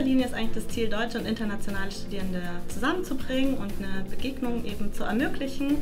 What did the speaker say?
Linie ist eigentlich das Ziel, deutsche und internationale Studierende zusammenzubringen und eine Begegnung eben zu ermöglichen.